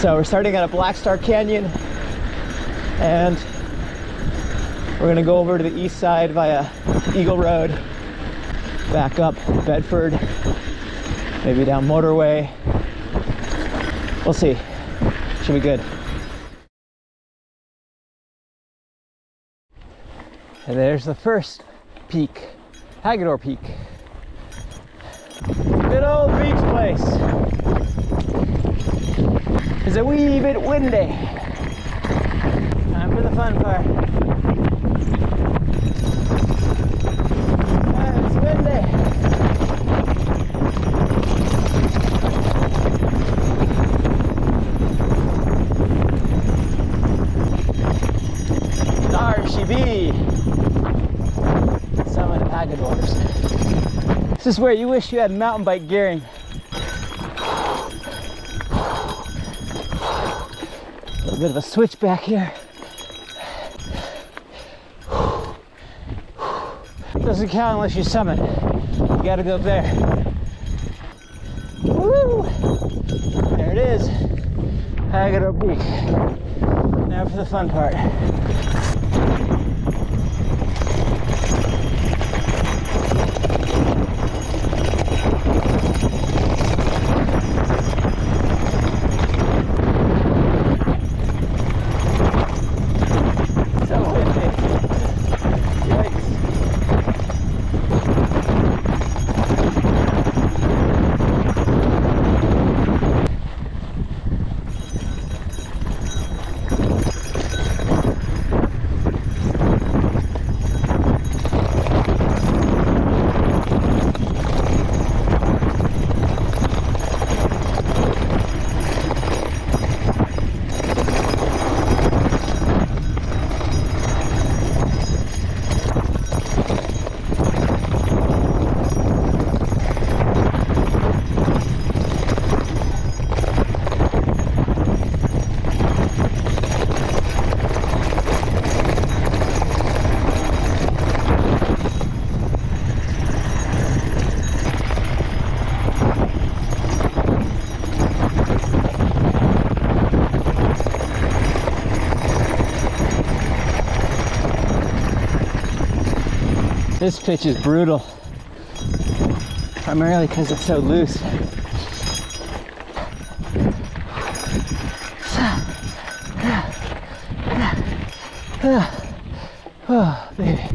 So we're starting at a Black Star Canyon and we're gonna go over to the east side via Eagle Road, back up Bedford, maybe down Motorway. We'll see. Should be good. And there's the first peak, Hagador Peak. Good old beach place. It's a wee bit windy. Time for the fun part. Ah, it's windy. There she be. Summit of. This is where you wish you had mountain bike gearing. A bit of a switch back here. Doesn't count unless you summit. You gotta go up there. Woo! There it is. Hagador Peak. Now for the fun part. So windy. Yikes. This pitch is brutal, primarily because it's so loose. Oh, baby.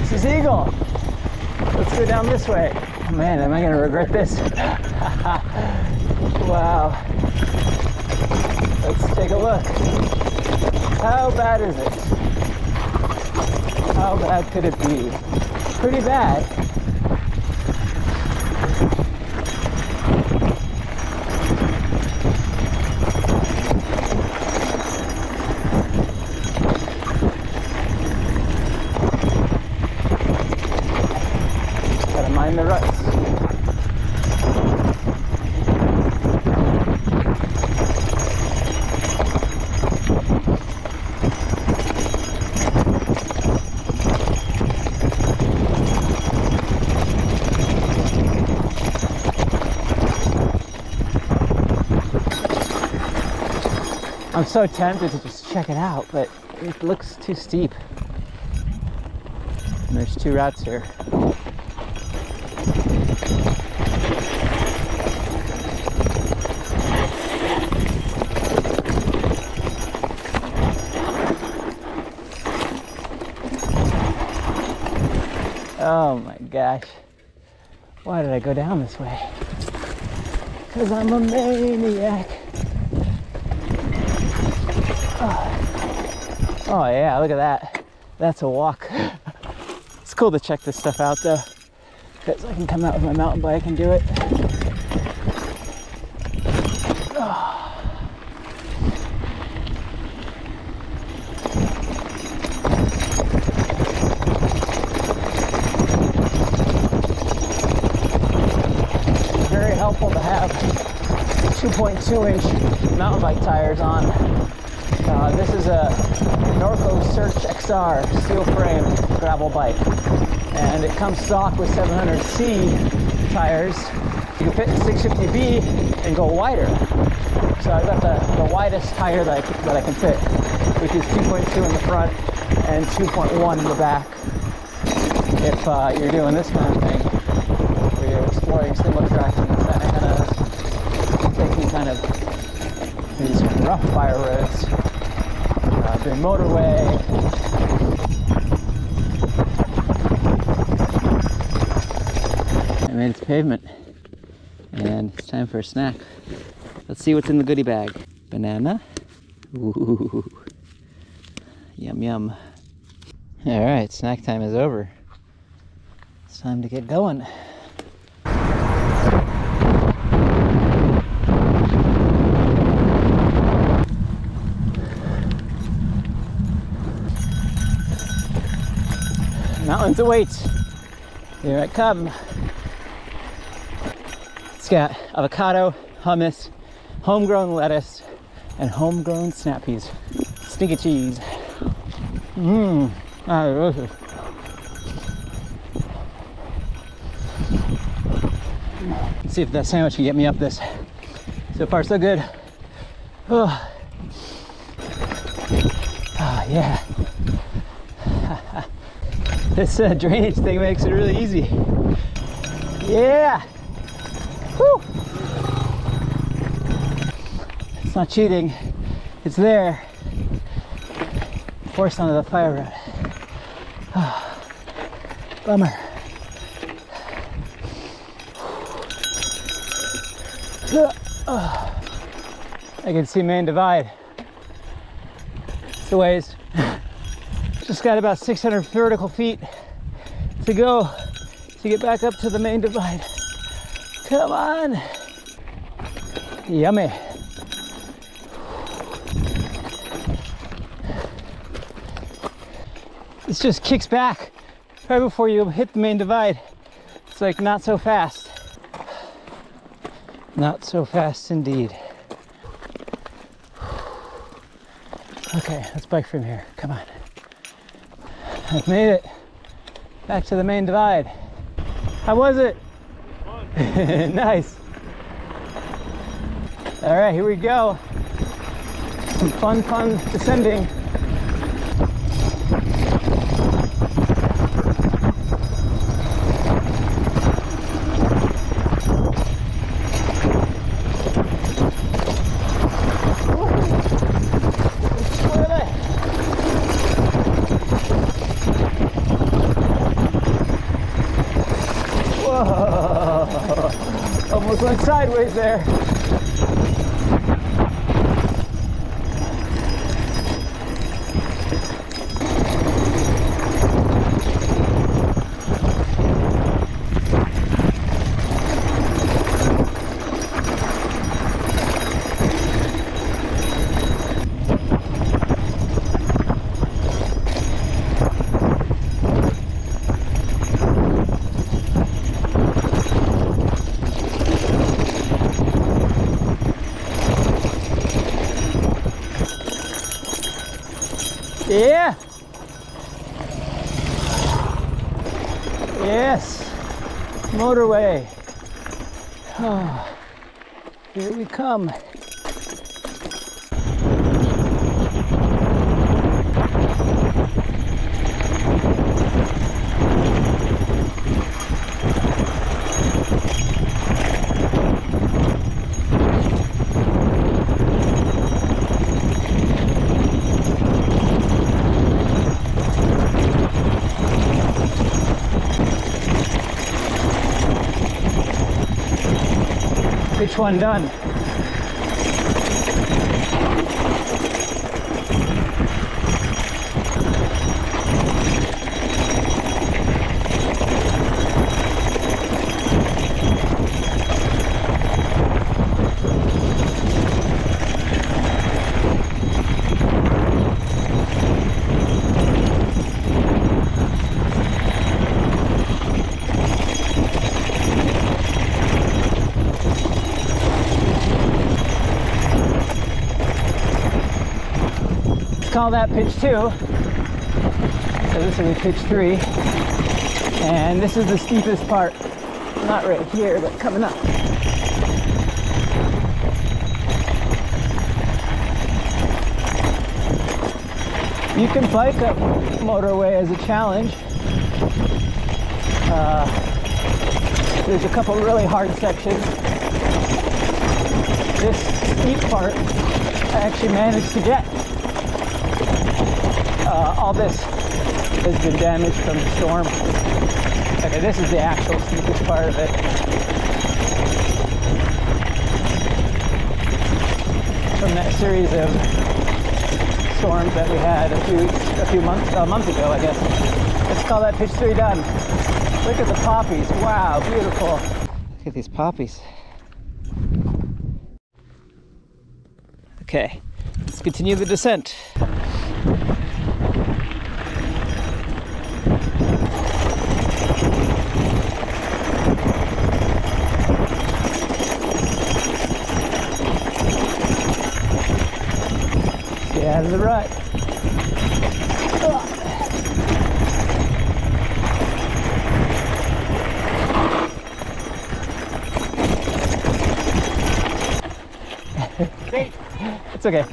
This is Eagle. Let's go down this way. Man, am I gonna regret this? wow. Let's take a look. How bad is it? How bad could it be? Pretty bad. Gotta mind the ruts. I'm so tempted to just check it out, but it looks too steep. And there's two routes here. Oh my gosh. Why did I go down this way? Because I'm a maniac. Oh. oh yeah, look at that. That's a walk. it's cool to check this stuff out though because I can come out with my mountain bike and do it. Very helpful to have 2.2 inch mountain bike tires on. Uh, this is a Norco Search XR steel frame gravel bike. And it comes stock with 700C tires. You can fit 650B and go wider. So I've got the, the widest tire that I, that I can fit, which is 2.2 in the front and 2.1 in the back. If uh, you're doing this kind of thing, where you're exploring single track in the Santa Ana, taking kind of these rough fire roads, uh, doing motorway. I made it to pavement, and it's time for a snack. Let's see what's in the goodie bag. Banana. Ooh. Yum yum. All right, snack time is over. It's time to get going. Mountains await. Here I come. Got avocado, hummus, homegrown lettuce, and homegrown snap peas. Stinky cheese. Mmm. Ah. Let's see if that sandwich can get me up this. So far, so good. Oh, oh yeah. this uh, drainage thing makes it really easy. Yeah. Woo. It's not cheating. It's there. Forced onto the fire road. Oh, bummer. I can see main divide. It's a ways. Just got about 600 vertical feet to go to get back up to the main divide. Come on. Yummy. This just kicks back right before you hit the main divide. It's like not so fast. Not so fast indeed. Okay, let's bike from here. Come on. I've made it back to the main divide. How was it? nice. All right, here we go. Some fun, fun descending. Sideways there. Yeah. Yes. Motorway. Oh, here we come. One done? Call that pitch two. So this will be pitch three. And this is the steepest part. Not right here, but coming up. You can bike up motorway as a challenge. Uh, there's a couple really hard sections. This steep part, I actually managed to get. Uh, all this has been damaged from the storm. Okay, this is the actual steepest part of it. From that series of storms that we had a few weeks, a few months, a month ago, I guess. Let's call that pitch three done. Look at the poppies. Wow, beautiful. Look at these poppies. Okay, let's continue the descent. out of the rut. It's okay.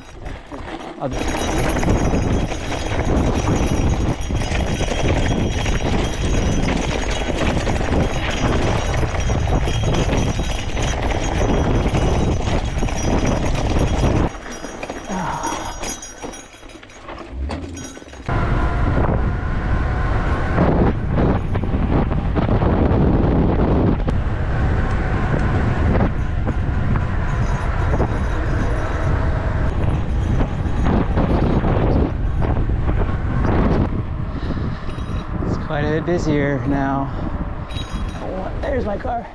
Bit busier now. Oh, there's my car.